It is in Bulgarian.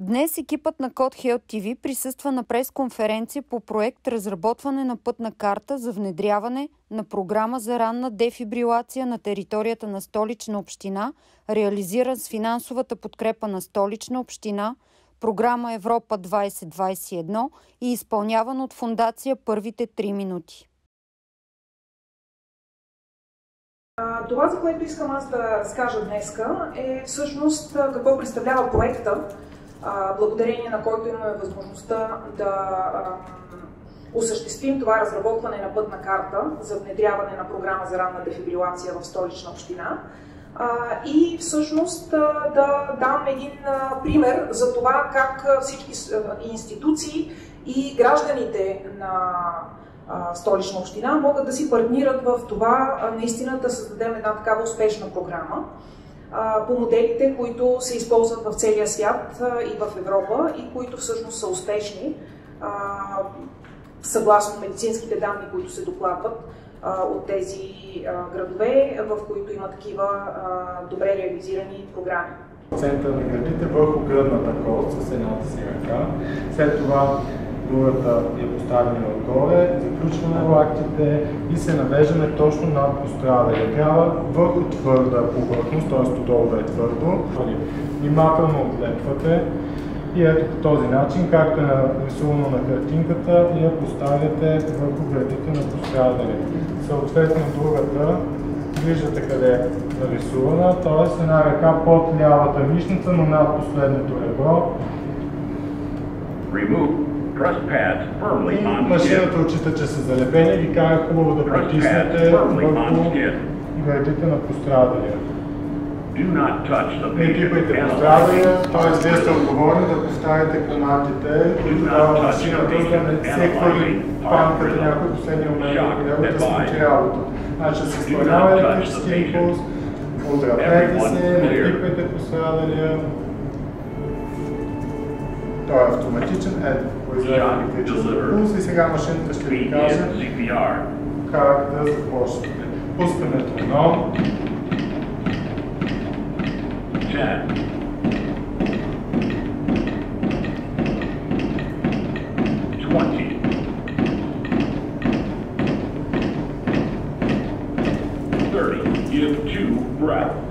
Днес екипът на Code Health TV присъства на пресконференция по проект Разработване на пътна карта за внедряване на програма за ранна дефибрилация на територията на столична община, реализиран с финансовата подкрепа на столична община, програма Европа 2021 и изпълняван от фундация Първите 3 минути. Това, за което искам аз да скажа днеска, е всъщност какво представлява проекта, благодарение на който имаме възможността да осъществим това разработване на пътна карта за внедряване на програма за ранна дефибрилация в столична община. И всъщност да дам един пример за това как всички институции и гражданите на столична община могат да си партнират в това наистина да създадем една такава успешна програма по моделите, които се използват в целия свят и в Европа и които всъщност са успешни съгласно медицинските данни, които се докладват от тези градове, в които има такива добре реализирани програми. Център на градите върху гръдната кост с едната си ръка. След това другата я поставяме отгоре, заключваме лактите и се навеждаме точно над пострадалия. Трябва върху твърда повърхност, т.е. отдолу да е твърдо. Внимателно отлепвате и ето по този начин, както е нарисувано на картинката, я поставяте върху градите на пострадалия. Съответно другата виждате къде е нарисувана, т.е. една ръка под лявата мишница, но над последното ребро. Remove машината отчита, че са залепени. Ви кара хубаво да притиснете върху гърдите на пострадалия. Не пипайте пострадалия, т.е. вие сте отговорни да поставите командите. И тогава машината да не се хвърли памката някой последния момент върху него да случи работа. Значи се изпълнява електрически импулс, отдръпнете се, не пипайте пострадалия, автоматичен, ето, произвежда електрически пулс и сега машината ще ви каже как да започнете. Пускаме троном. Give two breath.